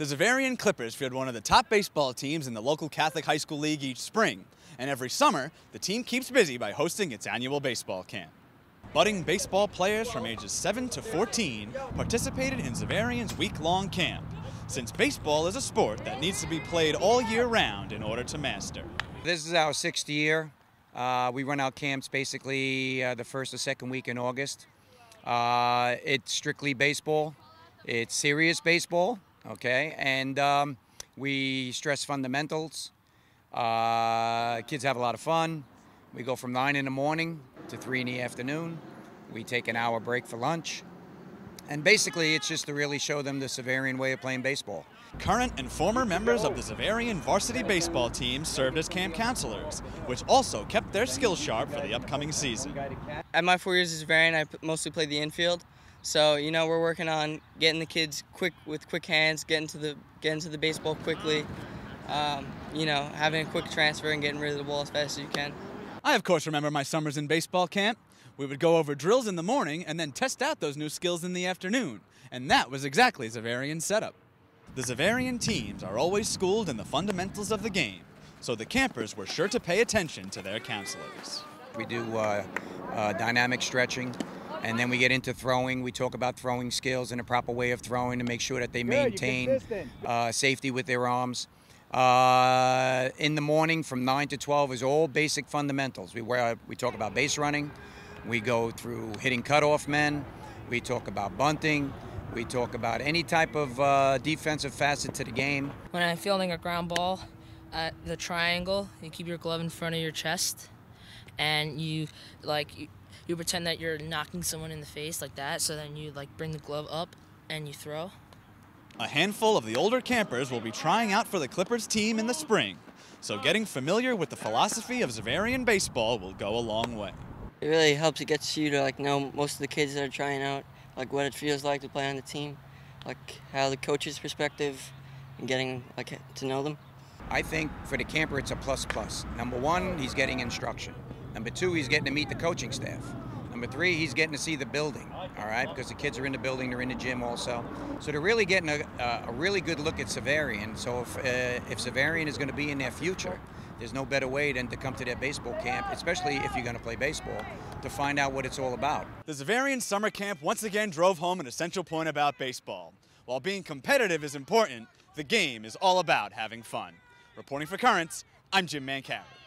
The Xaverian Clippers field one of the top baseball teams in the local Catholic High School League each spring, and every summer, the team keeps busy by hosting its annual baseball camp. Budding baseball players from ages 7 to 14 participated in Xaverian's week-long camp, since baseball is a sport that needs to be played all year round in order to master. This is our sixth year. Uh, we run our camps basically uh, the first or second week in August. Uh, it's strictly baseball. It's serious baseball okay? And um, we stress fundamentals. Uh, kids have a lot of fun. We go from 9 in the morning to 3 in the afternoon. We take an hour break for lunch. And basically, it's just to really show them the Xaverian way of playing baseball. Current and former members of the Xaverian varsity baseball team served as camp counselors, which also kept their skills sharp for the upcoming season. At my four years as Xaverian, I mostly played the infield. So you know we're working on getting the kids quick with quick hands, getting to the getting to the baseball quickly. Um, you know, having a quick transfer and getting rid of the ball as fast as you can. I of course remember my summers in baseball camp. We would go over drills in the morning and then test out those new skills in the afternoon. And that was exactly Xaverian's setup. The Xaverian teams are always schooled in the fundamentals of the game, so the campers were sure to pay attention to their counselors. We do uh, uh, dynamic stretching, and then we get into throwing. We talk about throwing skills and a proper way of throwing to make sure that they maintain uh, safety with their arms. Uh, in the morning from 9 to 12 is all basic fundamentals. We, we talk about base running. We go through hitting cutoff men. We talk about bunting. We talk about any type of uh, defensive facet to the game. When I'm fielding a ground ball at the triangle, you keep your glove in front of your chest and you like you, you pretend that you're knocking someone in the face like that. So then you like bring the glove up and you throw. A handful of the older campers will be trying out for the Clippers team in the spring. So getting familiar with the philosophy of Xaverian baseball will go a long way. It really helps. It gets you to like know most of the kids that are trying out, like what it feels like to play on the team, like how the coach's perspective, and getting like to know them. I think for the camper, it's a plus plus. Number one, he's getting instruction. Number two, he's getting to meet the coaching staff. Number three, he's getting to see the building, all right, because the kids are in the building, they're in the gym also. So they're really getting a, a really good look at Xaverian. So if, uh, if Xaverian is going to be in their future, there's no better way than to come to their baseball camp, especially if you're going to play baseball, to find out what it's all about. The Xaverian summer camp once again drove home an essential point about baseball. While being competitive is important, the game is all about having fun. Reporting for Currents, I'm Jim Mancari.